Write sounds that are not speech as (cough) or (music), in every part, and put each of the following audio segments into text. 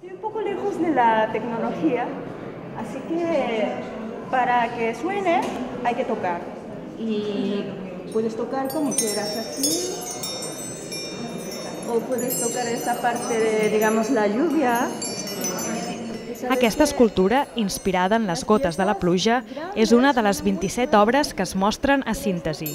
Estoy un poco lejos de la tecnología, así que para que suene hay que tocar. Y puedes tocar como quieras así, o puedes tocar esta parte de, digamos, la lluvia. Aquesta escultura, inspirada en les gotes de la pluja, és una de les 27 obres que es mostren a síntesi.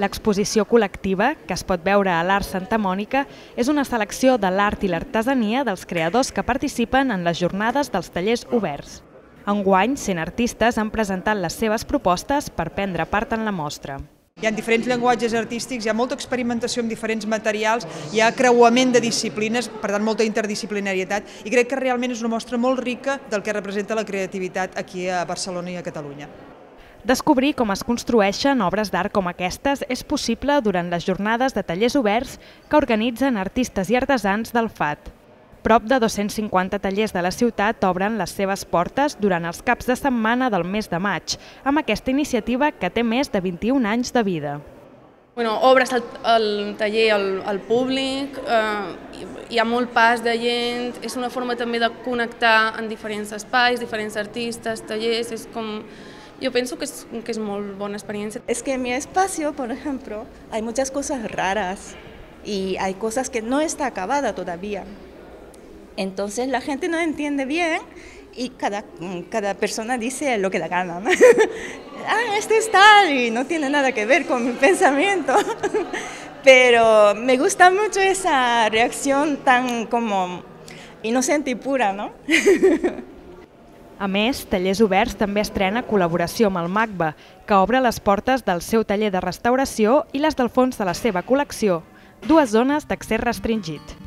L'exposició col·lectiva, que es pot veure a l'Art Santa Mònica, és una selecció de l'art i l'artesania dels creadors que participen en les jornades dels tallers oberts. Enguany, 100 artistes han presentat les seves propostes per prendre part en la mostra. Hi ha diferents llenguatges artístics, hi ha molta experimentació amb diferents materials, hi ha creuament de disciplines, per tant molta interdisciplinarietat, i crec que realment és una mostra molt rica del que representa la creativitat aquí a Barcelona i a Catalunya. Descobrir com es construeixen obres d'art com aquestes és possible durant les jornades de tallers oberts que organitzen artistes i artesans del FAT. Prop de 250 tallers de la ciutat obren les seves portes durant els caps de setmana del mes de maig, amb aquesta iniciativa que té més de 21 anys de vida. Bueno, obres el, el taller al, al públic, eh, hi ha molt pas de gent, és una forma també de connectar en diferents espais, diferents artistes, tallers, és com... Jo penso que és, que és molt bona experiència. Es que en mi espacio, por ejemplo, hay muchas cosas raras y hay cosas que no está acabada todavía. Entonces la gente no entiende bien y cada, cada persona dice lo que da gana. (laughs) ah, esto es tal y no tiene nada que ver con mi pensamiento. (laughs) Pero me gusta mucho esa reacción tan como inocente y pura, ¿no? (laughs) A més, Tallers Oberts també estrena col·laboració amb el MACBA, que obre les portes del seu taller de restauració i les del fons de la seva col·lecció, dues zones d'accés restringit.